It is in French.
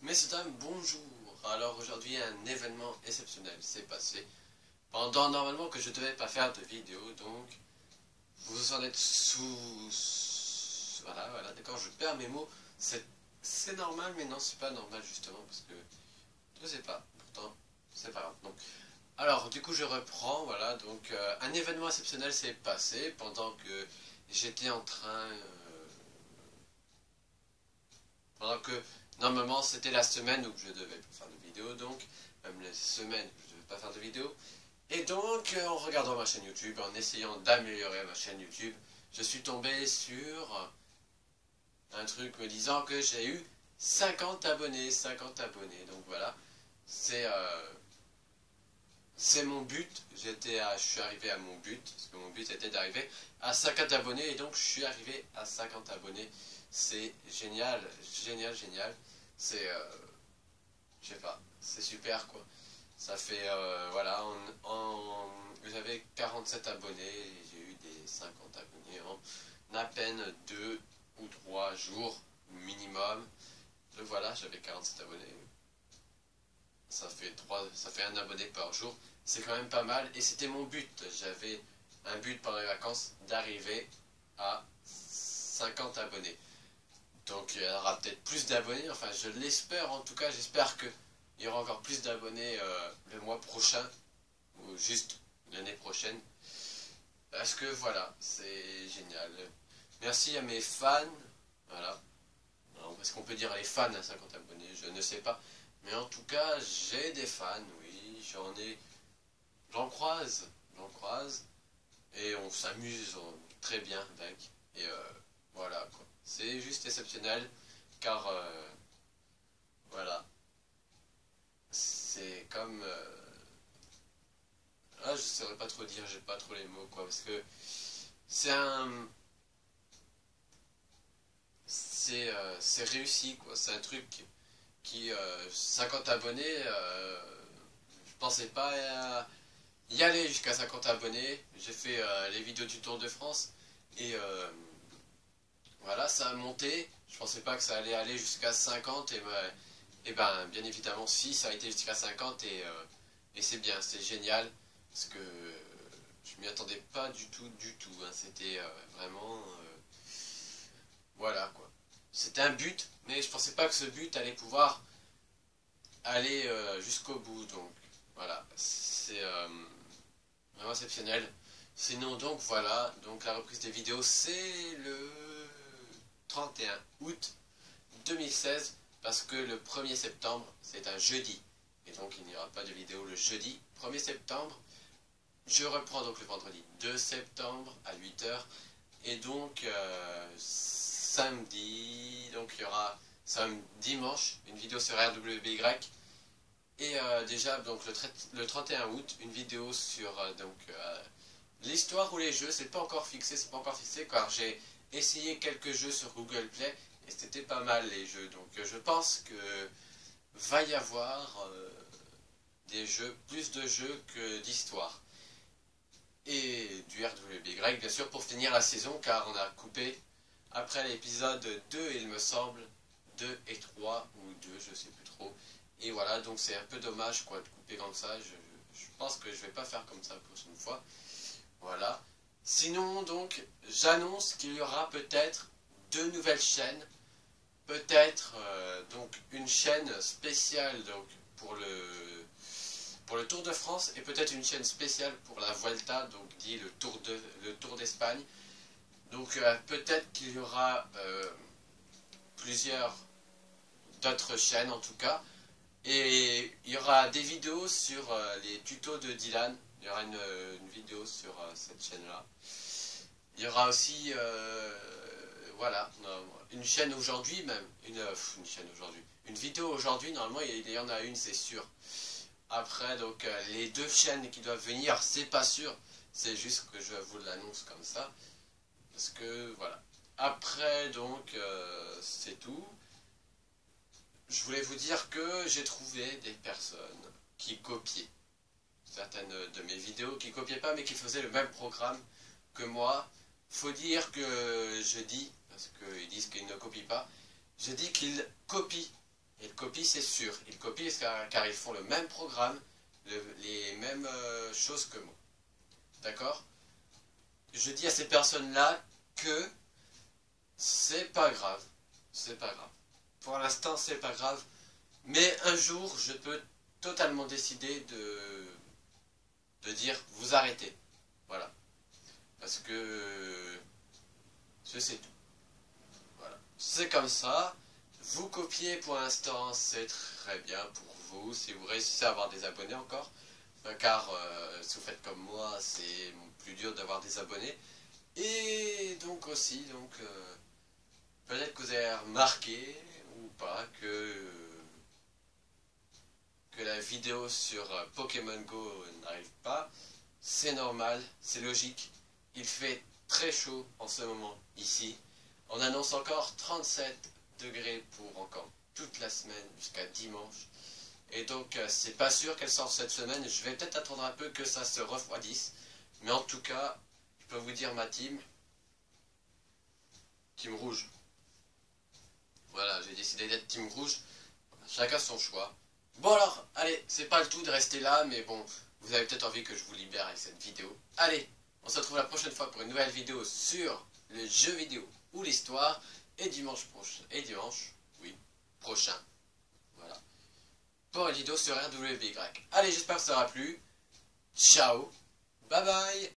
Un bonjour. Alors aujourd'hui, un événement exceptionnel s'est passé pendant normalement que je devais pas faire de vidéo, donc vous en êtes sous... Voilà, voilà, d'accord, je perds mes mots. C'est normal, mais non, c'est pas normal justement, parce que je sais pas, pourtant, c'est pas grave. Donc, alors, du coup, je reprends, voilà, donc euh, un événement exceptionnel s'est passé pendant que j'étais en train... Euh, pendant que Normalement, c'était la semaine où je devais pas faire de vidéo, donc, même la semaine où je devais pas faire de vidéo. Et donc, euh, en regardant ma chaîne YouTube, en essayant d'améliorer ma chaîne YouTube, je suis tombé sur un truc me disant que j'ai eu 50 abonnés, 50 abonnés. Donc voilà, c'est euh, c'est mon but. J'étais je suis arrivé à mon but, parce que mon but était d'arriver à 50 abonnés, et donc je suis arrivé à 50 abonnés. C'est génial, génial, génial. C'est, euh, je sais pas, c'est super quoi. Ça fait, euh, voilà, en, j'avais 47 abonnés, j'ai eu des 50 abonnés en à peine 2 ou 3 jours minimum. Donc voilà, j'avais 47 abonnés. Ça fait, 3, ça fait un abonné par jour. C'est quand même pas mal. Et c'était mon but. J'avais un but pendant les vacances d'arriver à 50 abonnés. Donc il y aura peut-être plus d'abonnés, enfin je l'espère en tout cas, j'espère qu'il y aura encore plus d'abonnés euh, le mois prochain, ou juste l'année prochaine. Parce que voilà, c'est génial. Merci à mes fans, voilà. Est-ce qu'on peut dire les fans à 50 abonnés? Je ne sais pas. Mais en tout cas, j'ai des fans, oui, j'en ai... J'en croise, j'en croise. Et on s'amuse très bien avec. Et euh, voilà, quoi. C'est juste exceptionnel, car euh, voilà, c'est comme... Euh, ah, je saurais pas trop dire, j'ai pas trop les mots, quoi, parce que c'est un... C'est euh, réussi, quoi, c'est un truc qui... 50 abonnés, je pensais pas y aller jusqu'à 50 abonnés, j'ai fait les vidéos du Tour de France, et... Voilà, ça a monté. Je pensais pas que ça allait aller jusqu'à 50 et, ben, et ben bien évidemment si ça a été jusqu'à 50 et, euh, c'est bien, c'est génial parce que je m'y attendais pas du tout, du tout. Hein. C'était euh, vraiment euh, voilà quoi. C'était un but, mais je pensais pas que ce but allait pouvoir aller jusqu'au bout. Donc voilà, c'est vraiment exceptionnel. Sinon donc voilà, donc la reprise des vidéos c'est le 31 août 2016 parce que le 1er septembre c'est un jeudi et donc il n'y aura pas de vidéo le jeudi 1er septembre je reprends donc le vendredi 2 septembre à 8h et donc euh, samedi donc il y aura samedi dimanche une vidéo sur RWBY et euh, déjà donc le, 31 août une vidéo sur euh, donc l'histoire ou les jeux c'est pas encore fixé c'est pas encore fixé car j'ai essayé quelques jeux sur Google Play et c'était pas mal les jeux. Donc je pense que va y avoir euh, des jeux, plus de jeux que d'histoire. Et du RWBY bien sûr pour finir la saison car on a coupé après l'épisode 2 il me semble 2 et 3 ou 2 je sais plus trop. Et voilà donc c'est un peu dommage quoi de couper comme ça. Je, pense que je vais pas faire comme ça la prochaine fois. Voilà. Sinon, donc, j'annonce qu'il y aura peut-être deux nouvelles chaînes. Peut-être euh, donc une chaîne spéciale donc, pour, le, pour le Tour de France et peut-être une chaîne spéciale pour la Vuelta, donc dit le Tour de le Tour d'Espagne. Donc euh, peut-être qu'il y aura euh, plusieurs d'autres chaînes en tout cas. Et il y aura des vidéos sur les tutos de Dylan il y aura une, vidéo sur euh, cette chaîne-là. Il y aura aussi, euh, voilà, une chaîne aujourd'hui même, une, euh, une chaîne aujourd'hui, une vidéo aujourd'hui, normalement il y en a une, c'est sûr. Après, donc, les deux chaînes qui doivent venir, c'est pas sûr, c'est juste que je vous l'annonce comme ça. Parce que, voilà. Après, donc, c'est tout. Je voulais vous dire que j'ai trouvé des personnes qui copiaient certaines de mes vidéos qui copiaient pas mais qui faisaient le même programme que moi. Faut dire que je dis, parce qu'ils disent qu'ils ne copient pas, je dis qu'ils copient Ils copient, c'est sûr. Ils copient car, ils font le même programme, les mêmes euh, choses que moi. D'accord? Je dis à ces personnes-là que c'est pas grave. C'est pas grave. Pour l'instant, c'est pas grave. Mais un jour, je peux totalement décider de, de dire vous arrêtez. Voilà. Parce que sais tout. Voilà. C'est comme ça. Vous copiez pour l'instant, c'est très bien pour vous, si vous réussissez à avoir des abonnés encore. Euh, car euh, si vous faites comme moi, c'est plus dur d'avoir des abonnés. Et donc aussi, donc euh, peut-être que vous avez remarqué ou pas que que la vidéo sur Pokémon Go n'arrive pas. C'est normal, c'est logique. Il fait très chaud en ce moment ici. On annonce encore 37 degrés pour encore toute la semaine jusqu'à dimanche. Et donc, euh, c'est pas sûr qu'elle sorte cette semaine. Je vais peut-être attendre un peu que ça se refroidisse. Mais en tout cas, je peux vous dire ma team. Team rouge. Voilà, j'ai décidé d'être team rouge. Chacun son choix. Bon alors, allez, c'est pas le tout de rester là, mais bon, vous avez peut-être envie que je vous libère avec cette vidéo. Allez, on se retrouve la prochaine fois pour une nouvelle vidéo sur le jeu vidéo ou l'histoire. Et dimanche prochain, et dimanche, oui, prochain, pour une vidéo sur RWY. Allez, j'espère que ça aura plu. Ciao, bye bye